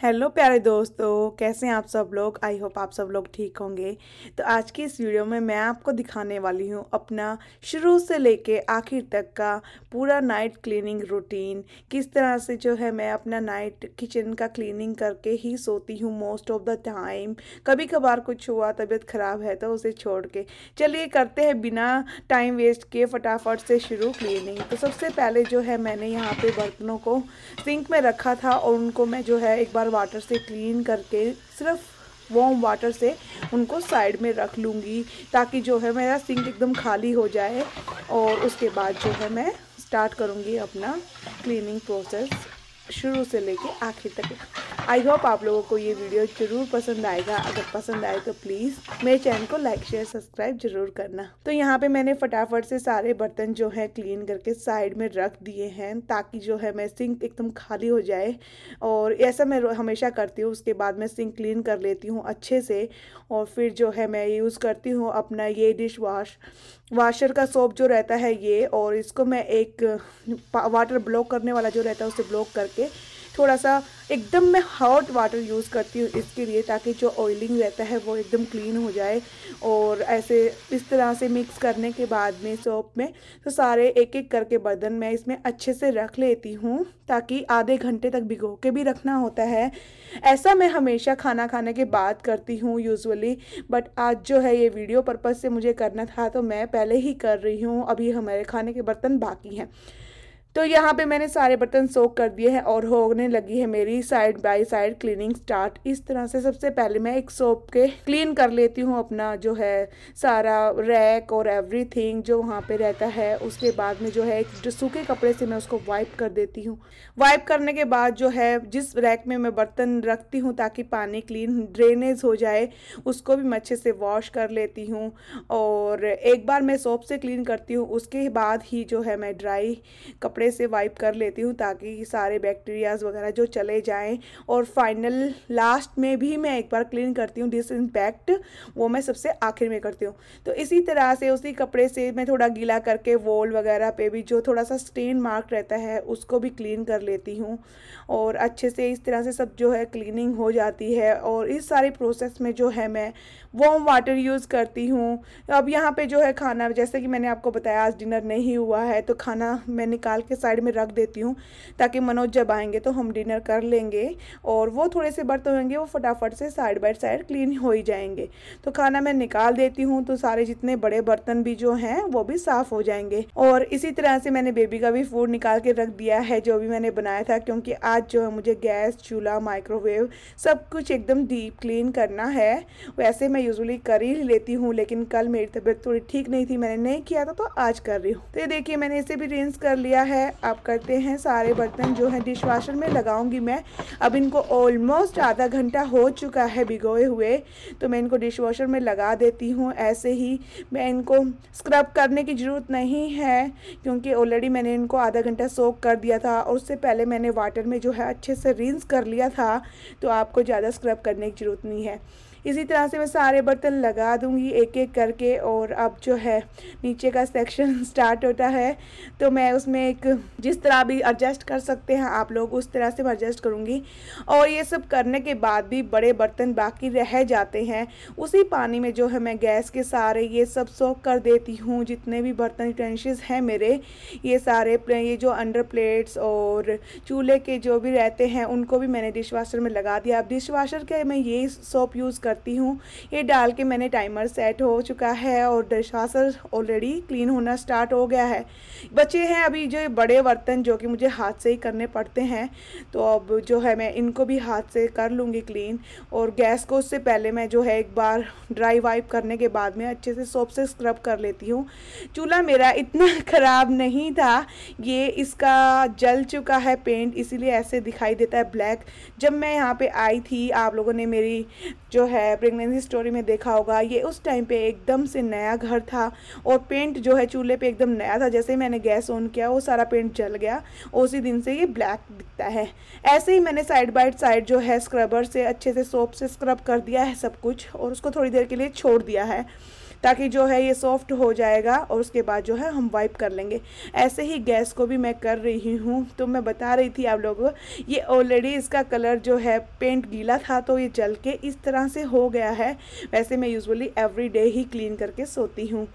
Hello प्यारे दोस्तों, कैसे हैं आप सब लोग? आई होप आप सब लोग ठीक होंगे। तो आज की इस वीडियो में मैं आपको दिखाने वाली हूँ अपना शुरू से लेके आखिर तक का पूरा नाइट क्लीनिंग रूटीन किस तरह से जो है मैं अपना नाइट किचन का क्लीनिंग करके ही सोती हूँ मोस्ट ऑफ़ द टाइम कभी कभार कुछ हुआ, तबीयत ख़राब है तो उसे छोड़ के। चलिए करते हैं बिना टाइम वेस्ट किए फटाफट से शुरू क्लीनिंग तो सबसे पहले जो है मैंने यहाँ पर बर्तनों को सिंक में रखा था और उनको मैं जो है एक बार वाटर से क्लीन करके सिर्फ़ वॉम वाटर से उनको साइड में रख लूँगी, ताकि जो है मेरा सिंक एकदम खाली हो जाए और उसके बाद जो है मैं स्टार्ट करूँगी अपना क्लीनिंग प्रोसेस शुरू से लेके आखिर तक। आई होप आप लोगों को ये वीडियो ज़रूर पसंद आएगा। अगर पसंद आए तो प्लीज़ मेरे चैनल को लाइक शेयर सब्सक्राइब ज़रूर करना। तो यहाँ पे मैंने फटाफट से सारे बर्तन जो है क्लीन करके साइड में रख दिए हैं ताकि जो है मैं सिंक एकदम खाली हो जाए। और ऐसा मैं हमेशा करती हूँ, उसके बाद मैं सिंक क्लीन कर लेती हूँ अच्छे से। और फिर जो है मैं यूज़ करती हूँ अपना ये डिश वाश वाशर का सोप जो रहता है ये। और इसको मैं एक वाटर ब्लॉक करने वाला जो रहता है उसे ब्लॉक करके थोड़ा सा एकदम मैं हॉट वाटर यूज़ करती हूँ इसके लिए ताकि जो ऑयलिंग रहता है वो एकदम क्लीन हो जाए और ऐसे इस तरह से मिक्स करने के बाद में सोप में तो सारे एक एक करके बर्तन मैं इसमें अच्छे से रख लेती हूँ ताकि आधे घंटे तक भिगो के भी रखना होता है। ऐसा मैं हमेशा खाना खाने के बाद करती हूँ यूजुअली बट आज जो है ये वीडियो पर्पज़ से मुझे करना था तो मैं पहले ही कर रही हूँ। अभी हमारे खाने के बर्तन बाकी हैं। तो यहाँ पे मैंने सारे बर्तन सोख कर दिए हैं और होने लगी है मेरी side by side cleaning start इस तरह से सबसे पहले मैं एक सोप के क्लीन कर लेती हूँ अपना जो है सारा रैक और एवरीथिंग जो वहाँ पे रहता है। उसके बाद में जो है एक सूखे कपड़े से मैं उसको वाइप कर देती हूँ। वाइप करने के बाद जो है जिस रैक में मैं बर्तन रखती हूँ ताकि पानी क्लीन ड्रेनेज हो जाए, उसको भी मैं अच्छे से वॉश कर लेती हूँ। और एक बार मैं सोप से क्लीन करती हूँ, उसके बाद ही जो है मैं ड्राई कपड़े कपड़े से वाइप कर लेती हूँ ताकि सारे बैक्टीरियाज वगैरह जो चले जाएँ। और फाइनल लास्ट में भी मैं एक बार क्लीन करती हूँ डिसइनफेक्ट वो मैं सबसे आखिर में करती हूँ। तो इसी तरह से उसी कपड़े से मैं थोड़ा गीला करके वॉल वगैरह पे भी जो थोड़ा सा स्टेन मार्क रहता है, उसको भी क्लीन कर लेती हूँ। और अच्छे से इस तरह से सब जो है क्लीनिंग हो जाती है। और इस सारे प्रोसेस में जो है मैं वॉम वाटर यूज़ करती हूँ। अब यहाँ पे जो है खाना, जैसे कि मैंने आपको बताया आज डिनर नहीं हुआ है तो खाना मैं निकाल के साइड में रख देती हूँ ताकि मनोज जब आएँगे तो हम डिनर कर लेंगे और वो थोड़े से बर्तन होंगे, वो फटाफट से साइड बाई साइड क्लीन हो ही जाएँगे। तो खाना मैं निकाल देती हूँ तो सारे जितने बड़े बर्तन भी जो हैं, वो भी साफ़ हो जाएँगे। और इसी तरह से मैंने बेबी का भी फ़ूड निकाल के रख दिया है, जो भी मैंने बनाया था, क्योंकि आज जो है मुझे गैस, चूल्हा माइक्रोवेव सब कुछ एकदम डीप क्लीन करना है। वैसे मैं यूजली कर ही लेती हूँ, लेकिन कल मेरी तबीयत थोड़ी ठीक नहीं थी, मैंने नहीं किया था तो आज कर रही हूँ। तो ये देखिए, मैंने इसे भी रिंस कर लिया है। आप करते हैं सारे बर्तन जो है डिश वाशर में लगाऊँगी मैं। अब इनको ऑलमोस्ट आधा घंटा हो चुका है भिगोए हुए तो मैं इनको डिश वॉशर में लगा देती हूँ। ऐसे ही मैं इनको स्क्रब करने की ज़रूरत नहीं है, क्योंकि ऑलरेडी मैंने इनको आधा घंटा सोक कर दिया था। और उससे पहले मैंने वाटर में जो है अच्छे से रिंस कर लिया था तो आपको ज़्यादा स्क्रब करने की ज़रूरत नहीं है। इसी तरह से मैं सारे बर्तन लगा दूँगी एक एक करके और अब जो है, नीचे का सेक्शन स्टार्ट होता है। तो मैं उसमें एक, जिस तरह भी एडजस्ट कर सकते हैं आप लोग, उस तरह से मैं एडजस्ट करूँगी। और ये सब करने के बाद भी बड़े बर्तन बाकी रह जाते हैं। उसी पानी में जो है मैं गैस के सारे ये सब सोख कर देती हूँ। जितने भी बर्तन यूटेंशिल्स हैं मेरे, ये सारे ये जो अंडर प्लेट्स और चूल्हे के जो भी रहते हैं, उनको भी मैंने डिश वाशर में लगा दिया। अब डिश वाशर के मैं ये सोप यूज़ कर करती हूँ। ये डाल के मैंने टाइमर सेट हो चुका है और डिशवाशर ऑलरेडी क्लीन होना स्टार्ट हो गया है। बचे हैं अभी जो बड़े बर्तन जो कि मुझे हाथ से ही करने पड़ते हैं। तो अब जो है मैं इनको भी हाथ से कर लूँगी क्लीन और गैस को उससे पहले मैं जो है एक बार ड्राई वाइप करने के बाद में अच्छे से सोप से स्क्रब कर लेती हूँ। चूल्हा मेरा इतना ख़राब नहीं था। ये इसका जल चुका है पेंट इसीलिए ऐसे दिखाई देता है ब्लैक जब मैं यहाँ पे आई थी, आप लोगों ने मेरी जो है प्रेगनेंसी स्टोरी में देखा होगा, ये उस टाइम पे एकदम से नया घर था और पेंट जो है चूल्हे पे एकदम नया था, जैसे ही मैंने गैस ऑन किया, वो सारा पेंट जल गया, उसी दिन से ये ब्लैक दिखता है। ऐसे ही मैंने साइड बाई साइड जो है स्क्रबर से, अच्छे से सोप से स्क्रब कर दिया है सब कुछ और उसको थोड़ी देर के लिए छोड़ दिया है। ताकि जो है ये सॉफ्ट हो जाएगा और उसके बाद जो है हम वाइप कर लेंगे। ऐसे ही गैस को भी मैं कर रही हूँ। तो मैं बता रही थी आप लोगों को, ये ऑलरेडी इसका कलर जो है पेंट गीला था तो ये जल के इस तरह से हो गया है। वैसे मैं यूजली एवरी ही क्लीन करके सोती हूँ।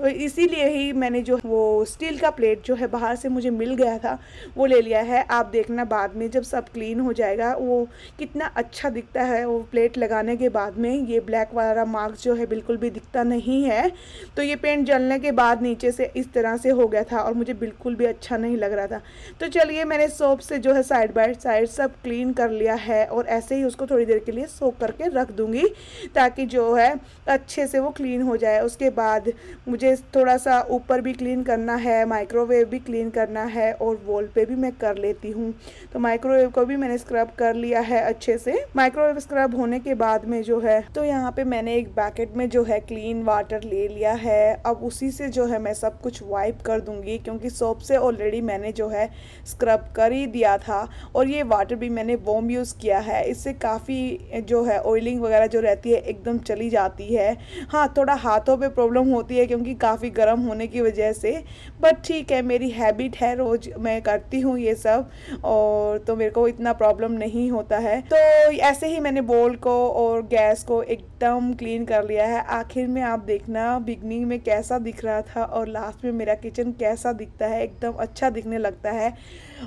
तो इसीलिए ही मैंने जो वो स्टील का प्लेट जो है बाहर से मुझे मिल गया था, वो ले लिया है। आप देखना बाद में जब सब क्लीन हो जाएगा, वो कितना अच्छा दिखता है वो प्लेट लगाने के बाद में। ये ब्लैक वाला मार्क जो है बिल्कुल भी दिखता नहीं है। तो ये पेंट जलने के बाद नीचे से इस तरह से हो गया था और मुझे बिल्कुल भी अच्छा नहीं लग रहा था। तो चलिए मैंने सोप से जो है साइड बाई साइड सब क्लीन कर लिया है और ऐसे ही उसको थोड़ी देर के लिए सोप करके रख दूँगी, ताकि जो है अच्छे से वो क्लीन हो जाए। उसके बाद मुझे मुझे थोड़ा सा ऊपर भी क्लीन करना है माइक्रोवेव भी क्लीन करना है और वॉल पे भी मैं कर लेती हूँ। तो माइक्रोवेव को भी मैंने स्क्रब कर लिया है अच्छे से। माइक्रोवेव स्क्रब होने के बाद में जो है तो यहाँ पे मैंने एक बैकेट में जो है क्लीन वाटर ले लिया है। अब उसी से जो है मैं सब कुछ वाइप कर दूँगी क्योंकि सोप से ऑलरेडी मैंने जो है स्क्रब कर ही दिया था और ये वाटर भी मैंने वोम यूज़ किया है। इससे काफ़ी जो है ऑयलिंग वगैरह जो रहती है, एकदम चली जाती है। हाँ थोड़ा हाथों पर प्रॉब्लम होती है क्योंकि काफ़ी गर्म होने की वजह से। बट ठीक है, मेरी हैबिट है रोज़ मैं करती हूँ ये सब और तो मेरे को इतना प्रॉब्लम नहीं होता है। तो ऐसे ही मैंने बोल को और गैस को एकदम क्लीन कर लिया है। आखिर में आप देखना बिगनिंग में कैसा दिख रहा था और लास्ट में मेरा किचन कैसा दिखता है, एकदम अच्छा दिखने लगता है।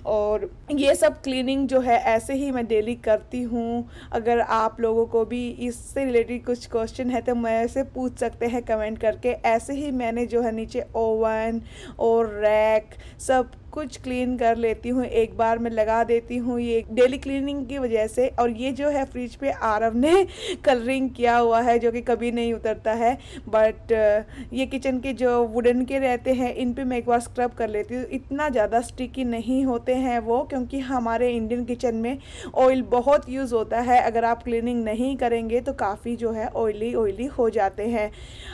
और ये सब क्लीनिंग जो है, ऐसे ही मैं डेली करती हूँ। अगर आप लोगों को भी इससे रिलेटेड कुछ क्वेश्चन है तो मैं से पूछ सकते हैं कमेंट करके। ऐसे ही मैंने जो है नीचे ओवन और रैक सब कुछ क्लीन कर लेती हूँ, एक बार मैं लगा देती हूँ ये डेली क्लीनिंग की वजह से। और ये जो है फ्रिज पे आरव ने कलरिंग किया हुआ है, जो कि कभी नहीं उतरता है। बट ये किचन के जो वुडन के रहते हैं, इन पे मैं एक बार स्क्रब कर लेती हूँ। इतना ज़्यादा स्टिकी नहीं होते हैं वो, क्योंकि हमारे इंडियन किचन में ऑयल बहुत यूज़ होता है। अगर आप क्लीनिंग नहीं करेंगे तो काफ़ी जो है ऑयली ऑयली हो जाते हैं।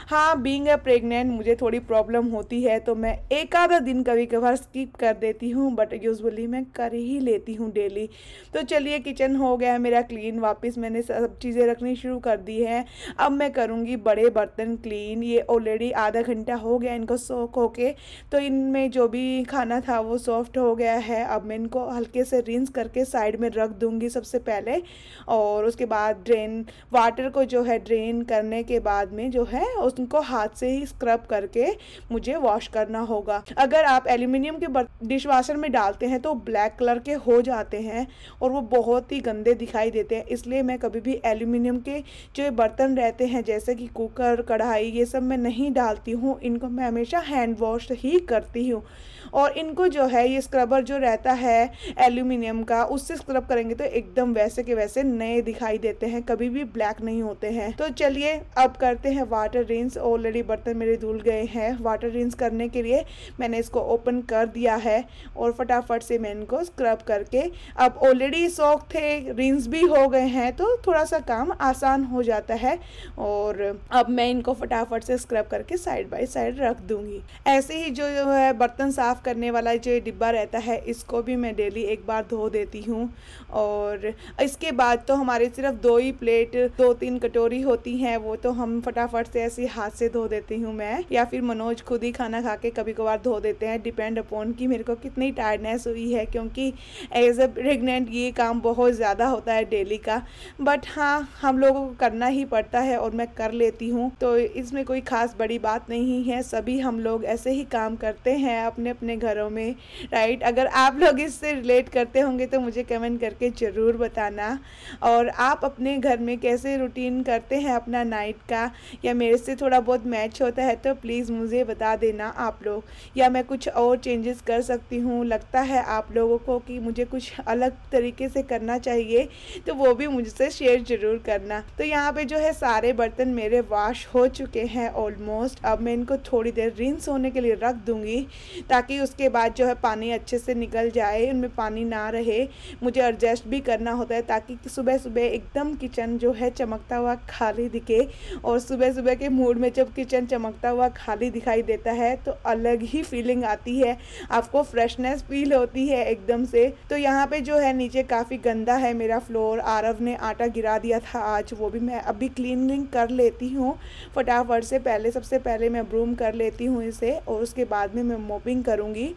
हाँ बींग अ प्रेगनेंट मुझे थोड़ी प्रॉब्लम होती है तो मैं एक आधा दिन कभी कभार स्किप कर कर देती हूँ बट यूज़ुअली मैं कर ही लेती हूँ डेली तो चलिए किचन हो गया मेरा क्लीन वापस मैंने सब चीज़ें रखनी शुरू कर दी है। अब मैं करूँगी बड़े बर्तन क्लीन ये ऑलरेडी आधा घंटा हो गया इनको सोख होके। तो इनमें जो भी खाना था वो सॉफ्ट हो गया है। अब मैं इनको हल्के से रिंस करके साइड में रख दूँगी सबसे पहले। और उसके बाद ड्रेन वाटर को जो है ड्रेन करने के बाद में जो है उनको हाथ से ही स्क्रब करके मुझे वॉश करना होगा। अगर आप एल्यूमिनियम के डिश वाशर में डालते हैं तो ब्लैक कलर के हो जाते हैं और वो बहुत ही गंदे दिखाई देते हैं। इसलिए मैं कभी भी एल्यूमिनियम के जो बर्तन रहते हैं, जैसे कि कुकर, कढ़ाई, ये सब मैं नहीं डालती हूँ। इनको मैं हमेशा हैंड वॉश ही करती हूँ। और इनको जो है, ये स्क्रबर जो रहता है एल्यूमिनियम का, उससे स्क्रब करेंगे तो एकदम वैसे के वैसे नए दिखाई देते हैं। कभी भी ब्लैक नहीं होते हैं। तो चलिए, अब करते हैं वाटर रिंस ऑलरेडी बर्तन मेरे धुल गए हैं। वाटर रिंस करने के लिए मैंने इसको ओपन कर दिया है। और फटाफट से मैं इनको स्क्रब करके, अब ऑलरेडी सॉक थे रिंस भी हो गए हैं तो थोड़ा सा काम आसान हो जाता है और अब मैं इनको फटाफट से स्क्रब करके साइड बाय साइड रख दूँगी। ऐसे ही जो है बर्तन साफ़ साफ़ करने वाला जो डिब्बा रहता है, इसको भी मैं डेली एक बार धो देती हूँ और इसके बाद तो हमारे सिर्फ़ दो ही प्लेट दो तीन कटोरी होती हैं, वो तो हम फटाफट से ऐसे हाथ से धो देती हूँ मैं, या फिर मनोज खुद ही खाना खा के कभी कभार धो देते हैं डिपेंड अपॉन कि मेरे को कितनी टायर्डनेस हुई है, क्योंकि एज ए प्रेगनेंट ये काम बहुत ज़्यादा होता है डेली का। बट हाँ हम लोगों को करना ही पड़ता है और मैं कर लेती हूँ। तो इसमें कोई खास बड़ी बात नहीं है। सभी हम लोग ऐसे ही काम करते हैं अपने अपने घरों में राइट अगर आप लोग इससे रिलेट करते होंगे तो मुझे कमेंट करके ज़रूर बताना। और आप अपने घर में कैसे रूटीन करते हैं अपना नाइट का? या मेरे से थोड़ा बहुत मैच होता है तो प्लीज़ मुझे बता देना आप लोग। या मैं कुछ और चेंजेस कर सकती हूँ, लगता है आप लोगों को कि मुझे कुछ अलग तरीके से करना चाहिए तो वो भी मुझसे शेयर ज़रूर करना। तो यहाँ पे जो है सारे बर्तन मेरे वॉश हो चुके हैं ऑलमोस्ट अब मैं इनको थोड़ी देर रिंस होने के लिए रख दूँगी, ताकि उसके बाद जो है पानी अच्छे से निकल जाए, उनमें पानी ना रहे। मुझे एडजस्ट भी करना होता है, ताकि सुबह सुबह एकदम किचन जो है चमकता हुआ खाली दिखे, और सुबह सुबह के मूड में जब किचन चमकता हुआ खाली दिखाई देता है तो अलग ही फीलिंग आती है। आपको आपको फ्रेशनेस फील होती है एकदम से। तो यहाँ पे जो है, नीचे काफ़ी गंदा है मेरा फ्लोर आरव ने आटा गिरा दिया था आज, वो भी मैं अभी क्लीनिंग कर लेती हूँ। फटाफट से पहले, सबसे पहले मैं ब्रूम कर लेती हूँ इसे और उसके बाद में मैं मोपिंग करूँगी।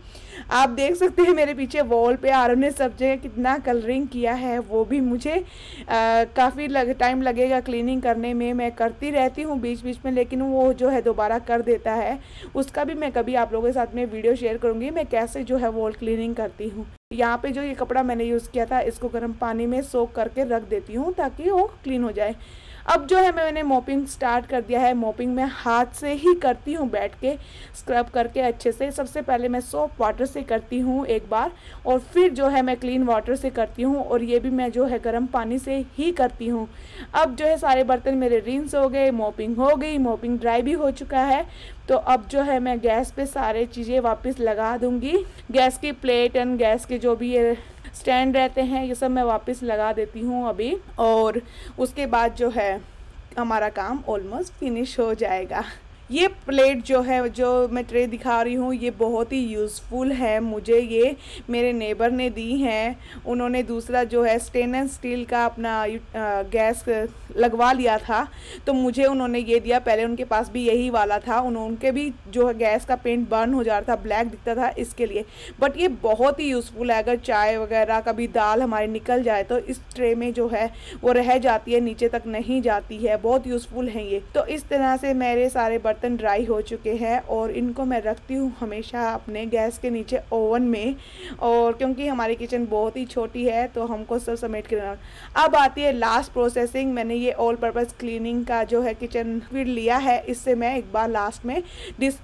आप देख सकते हैं मेरे पीछे वॉल पे आरव ने सब जगह कितना कलरिंग किया है, वो भी मुझे काफ़ी लग टाइम लगेगा क्लीनिंग करने में। मैं करती रहती हूँ बीच बीच में, लेकिन वो जो है दोबारा कर देता है। उसका भी मैं कभी आप लोगों के साथ में वीडियो शेयर करूँगी। मैं कैसे जो है वॉल क्लीनिंग करती हूँ। यहाँ पे जो ये कपड़ा मैंने यूज़ किया था, इसको गर्म पानी में सोख करके रख देती हूँ ताकि वो क्लीन हो जाए। अब जो है मैंने मोपिंग स्टार्ट कर दिया है। मोपिंग मैं हाथ से ही करती हूँ बैठ के स्क्रब करके अच्छे से। सबसे पहले मैं सॉफ्ट वाटर से करती हूँ एक बार और फिर जो है मैं क्लीन वाटर से करती हूँ और ये भी मैं जो है गर्म पानी से ही करती हूँ। अब जो है सारे बर्तन मेरे रिंस हो गए मोपिंग हो गई मोपिंग ड्राई भी हो चुका है। तो अब जो है मैं गैस पे सारे चीज़ें वापस लगा दूँगी। गैस की प्लेट एंड गैस के जो भी ये स्टैंड रहते हैं, ये सब मैं वापस लगा देती हूँ अभी। और उसके बाद जो है, हमारा काम ऑलमोस्ट फिनिश हो जाएगा। ये प्लेट जो है, जो मैं ट्रे दिखा रही हूँ, ये बहुत ही यूज़फुल है। मुझे ये मेरे नेबर ने दी हैं। उन्होंने दूसरा जो है स्टेनलेस स्टील का अपना गैस लगवा लिया था। तो मुझे उन्होंने ये दिया। पहले उनके पास भी यही वाला था। उनके भी जो है गैस का पेंट बर्न हो जा रहा था ब्लैक दिखता था इसके लिए। बट ये बहुत ही यूज़फुल है। अगर चाय वगैरह कभी दाल हमारी निकल जाए तो इस ट्रे में जो है, वो रह जाती है, नीचे तक नहीं जाती है। बहुत यूज़फुल है ये। तो इस तरह से मेरे सारे बर्तन बर्तन ड्राई हो चुके हैं और इनको मैं रखती हूँ हमेशा अपने गैस के नीचे ओवन में। और क्योंकि हमारी किचन बहुत ही छोटी है तो हमको सब समेट के अब आती है लास्ट प्रोसेसिंग मैंने ये ऑल पर्पज़ क्लीनिंग का जो है किचन फिर लिया है। इससे मैं एक बार लास्ट में डिस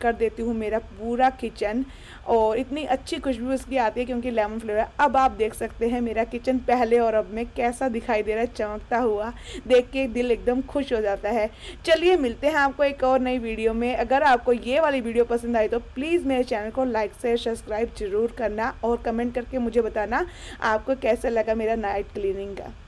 कर देती हूँ मेरा पूरा किचन और इतनी अच्छी खुशबू इसकी आती है क्योंकि लेमन फ्लेवर है। अब आप देख सकते हैं मेरा किचन पहले और अब में कैसा दिखाई दे रहा है। चमकता हुआ देख के दिल एकदम खुश हो जाता है। चलिए मिलते हैं आपको एक और नई वीडियो में। अगर आपको ये वाली वीडियो पसंद आई तो प्लीज़ मेरे चैनल को लाइक से सब्सक्राइब ज़रूर करना और कमेंट करके मुझे बताना आपको कैसा लगा मेरा नाइट क्लीनिंग का।